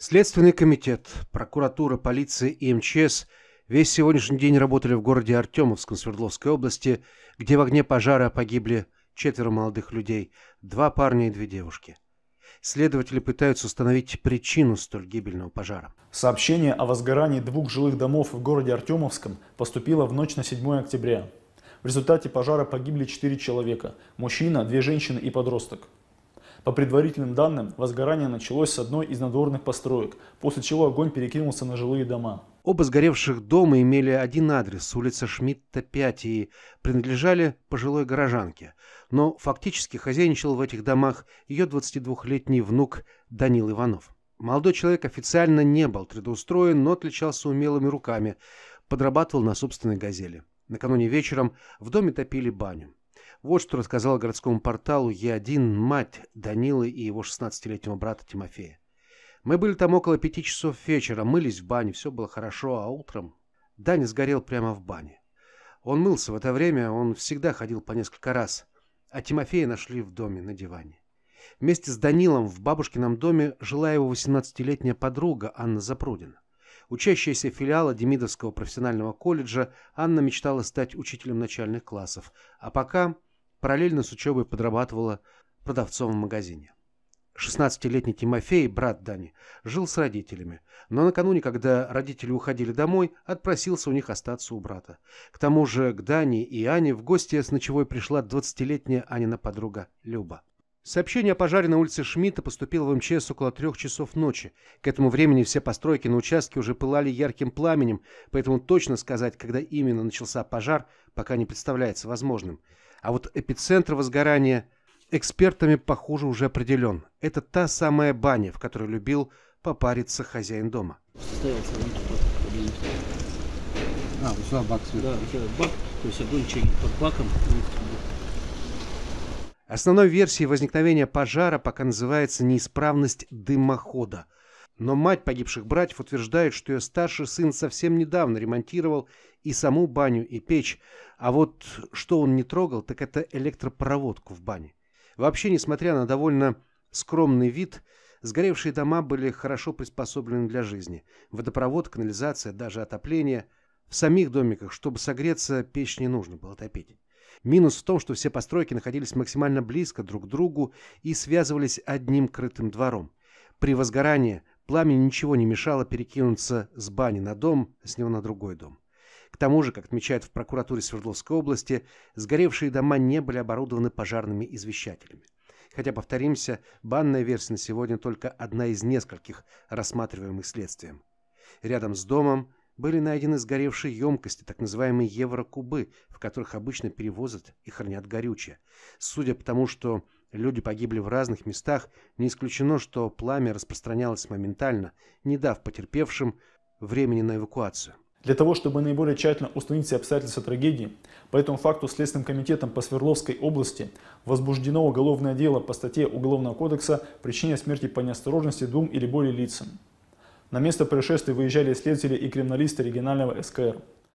Следственный комитет, прокуратура, полиция и МЧС весь сегодняшний день работали в городе Артемовском Свердловской области, где в огне пожара погибли четверо молодых людей, два парня и две девушки. Следователи пытаются установить причину столь гибельного пожара. Сообщение о возгорании двух жилых домов в городе Артемовском поступило в ночь на 7 октября. В результате пожара погибли четыре человека – мужчина, две женщины и подросток. По предварительным данным, возгорание началось с одной из надворных построек, после чего огонь перекинулся на жилые дома. Оба сгоревших дома имели один адрес, улица Шмидта, 5, и принадлежали пожилой горожанке. Но фактически хозяйничал в этих домах ее 22-летний внук Данил Иванов. Молодой человек официально не был трудоустроен, но отличался умелыми руками, подрабатывал на собственной «Газели». Накануне вечером в доме топили баню. Вот что рассказала городскому порталу Е1 мать Данилы и его 16-летнего брата Тимофея. Мы были там около пяти часов вечера, мылись в бане, все было хорошо, а утром Даня сгорел прямо в бане. Он мылся в это время, он всегда ходил по несколько раз, а Тимофея нашли в доме на диване. Вместе с Данилом в бабушкином доме жила его 18-летняя подруга Анна Запрудина. Учащаяся филиала Демидовского профессионального колледжа, Анна мечтала стать учителем начальных классов, а пока Параллельно с учебой подрабатывала продавцом в магазине. 16-летний Тимофей, брат Дани, жил с родителями, но накануне, когда родители уходили домой, отпросился у них остаться у брата. К тому же к Дане и Ане в гости с ночевой пришла 20-летняя Анина подруга Люба. Сообщение о пожаре на улице Шмидта поступило в МЧС около трех часов ночи. К этому времени все постройки на участке уже пылали ярким пламенем, поэтому точно сказать, когда именно начался пожар, пока не представляется возможным. А вот эпицентр возгорания экспертами, похоже, уже определен. Это та самая баня, в которой любил попариться хозяин дома. Состоялся А, вот сюда бак сюда. Да, бак, то есть огонь под баком. Основной версией возникновения пожара пока называется неисправность дымохода. Но мать погибших братьев утверждает, что ее старший сын совсем недавно ремонтировал и саму баню, и печь, а вот что он не трогал, так это электропроводку в бане. Вообще, несмотря на довольно скромный вид, сгоревшие дома были хорошо приспособлены для жизни. Водопровод, канализация, даже отопление. В самих домиках, чтобы согреться, печь не нужно было топить. Минус в том, что все постройки находились максимально близко друг к другу и связывались одним крытым двором. При возгорании пламени ничего не мешало перекинуться с бани на дом, с него на другой дом. К тому же, как отмечают в прокуратуре Свердловской области, сгоревшие дома не были оборудованы пожарными извещателями. Хотя, повторимся, банная версия на сегодня только одна из нескольких, рассматриваемых следствием. Рядом с домом были найдены сгоревшие емкости, так называемые еврокубы, в которых обычно перевозят и хранят горючее. Судя по тому, что люди погибли в разных местах, не исключено, что пламя распространялось моментально, не дав потерпевшим времени на эвакуацию. Для того, чтобы наиболее тщательно установить все обстоятельства трагедии, по этому факту Следственным комитетом по Свердловской области возбуждено уголовное дело по статье Уголовного кодекса «Причине смерти по неосторожности двум или более лицам». На место происшествия выезжали следователи и криминалисты регионального СКР.